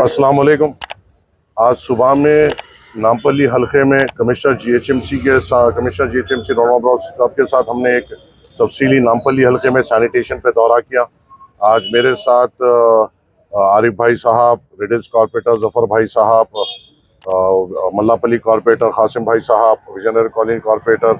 अस्सलाम वालेकुम आज सुबह में नामपल्ली हलके में कमिश्नर जीएचएमसी के साथ कमिश्नर जीएचएमसी रोना साहब के साथ हमने एक तफसीली नामपल्ली हलके में सैनिटेशन पे दौरा किया। आज मेरे साथ आरिफ भाई साहब, रिडल्स कॉरपोरेटर जफ़र भाई साहब मल्लापल्ली कॉरपोरेटर कासिम भाई साहब, विजनर कॉलोनी कॉरपोरेटर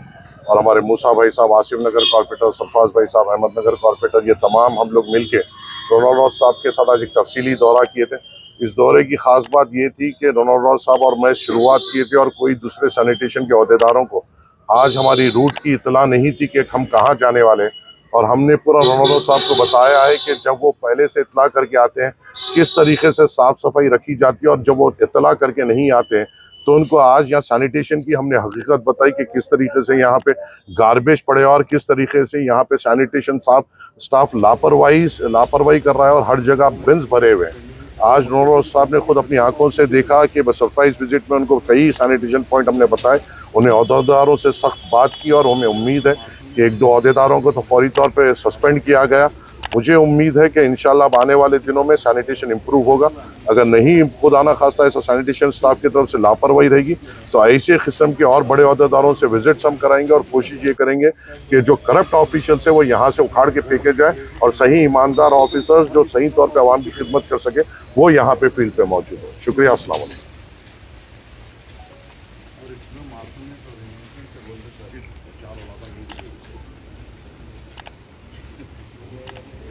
और हमारे मूसा भाई साहब, आसिफ नगर कॉरपोरेटर, सरफाज भाई साहब अहमदनगर कॉरपोरेटर, ये तमाम हम लोग मिल के रोनाल्ड साहब के साथ आज एक तफसीली दौरा किए थे। इस दौरे की खास बात ये थी कि रोनाल्ड साहब और मैं शुरुआत किए थे और कोई दूसरे सैनिटेशन के अहदेदारों को। आज हमारी रूट की इतला नहीं थी कि हम कहाँ जाने वाले और हमने पूरा रोनाल्डो साहब को बताया है कि जब वो पहले से इतला करके आते हैं, किस तरीके से साफ़ सफ़ाई रखी जाती है और जब वो इतला करके नहीं आते हैं तो उनको आज यहाँ सैनिटेशन की हमने हकीकत बताई कि किस तरीके से यहाँ पे गार्बेज पड़े और किस तरीके से यहाँ पे सैनिटेशन साफ़ स्टाफ लापरवाही लापरवाही कर रहा है और हर जगह बिन्स भरे हुए हैं। आज नोरो साहब ने खुद अपनी आँखों से देखा कि सरप्राइज़ विज़िट में उनको कई सैनिटेशन पॉइंट हमने बताए। उन्हें अहदेदारों से सख्त बात की और हमें उम्मीद है कि एक दो अहदेदारों को तो फौरी तौर पर सस्पेंड किया गया। मुझे उम्मीद है कि इन अब आने वाले दिनों में सैनिटेशन इम्प्रूव होगा। अगर नहीं, खुदा ना खास्ता ऐसा सैनिटेशन स्टाफ की तरफ़ से लापरवाही रहेगी तो ऐसे किस्म के और बड़े अहदेदारों से विजिट्स हम कराएँगे और कोशिश ये करेंगे कि जो करप्ट ऑफिशल्स है, वो यहाँ से उखाड़ के फेंके जाए और सही ईमानदार ऑफिसर्स जो सही तौर पर आवाम की खिदमत कर सके, वो यहाँ पे फ़ील्ड पर मौजूद हो। शुक्रिया असल और इतना है तो